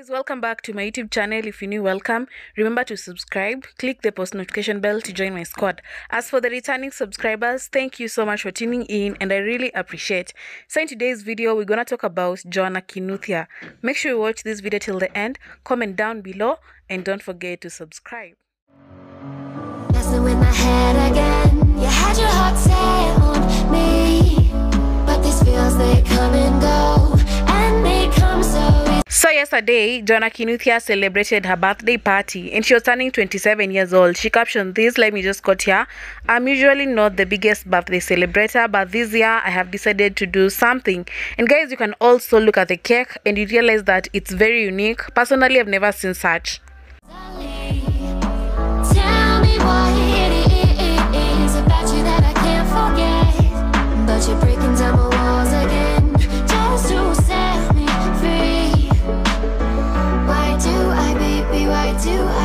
guys welcome back to my youtube channel. If you're new welcome. Remember to subscribe. Click the post notification bell to join my squad. As for the returning subscribers thank you so much for tuning in and i really appreciate. So in today's video we're gonna talk about joanna kinuthia make sure you watch this video till the end. Comment down below and don't forget to subscribe yesterday, Joanna Kinuthia celebrated her birthday party and she was turning 27 years old. She captioned this, let me just quote here. I'm usually not the biggest birthday celebrator, but this year I have decided to do something. And guys, you can also look at the cake and you realize that it's very unique. Personally, I've never seen such. Do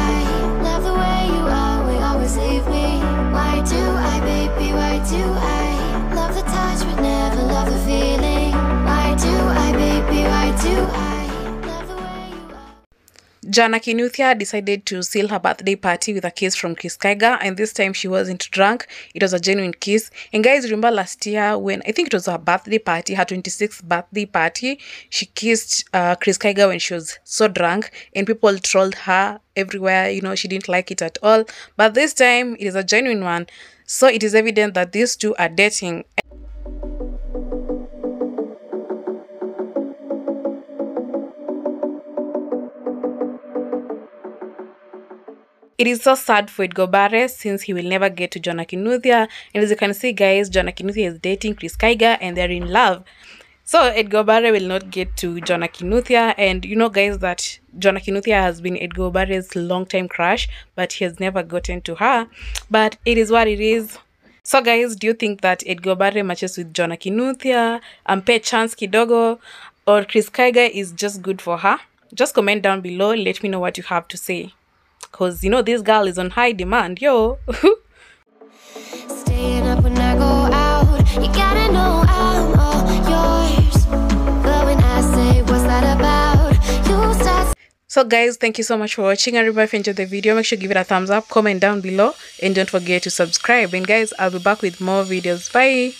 Joanna Kinuthia decided to seal her birthday party with a kiss from Chris Kaiga, and this time she wasn't drunk. It was a genuine kiss. And guys, remember last year when I think it was her birthday party, her 26th birthday party, she kissed uh, Chris Kaiga when she was so drunk, and people trolled her everywhere. You know, she didn't like it at all. But this time, it is a genuine one. So it is evident that these two are dating. It is so sad for Edgar Obare since he will never get to Joanna Kinuthia. And as you can see, guys, Joanna Kinuthia is dating Chris Kaiga and they're in love. So Edgar Obare will not get to Joanna Kinuthia. And you know, guys, that Joanna Kinuthia has been Edgar Obare's long-time crush, but he has never gotten to her. But it is what it is. So guys, do you think that Edgar Obare matches with Joanna Kinuthia, ampe chance kidogo, or Chris Kaiga is just good for her? Just comment down below. Let me know what you have to say. Cause you know this girl is on high demand, yo. Staying up when I go out, you gotta know I'm all yours. But when I say what's that about, you start so guys, thank you so much for watching. And remember, if you enjoyed the video, make sure you give it a thumbs up, comment down below, and don't forget to subscribe. And guys, I'll be back with more videos. Bye.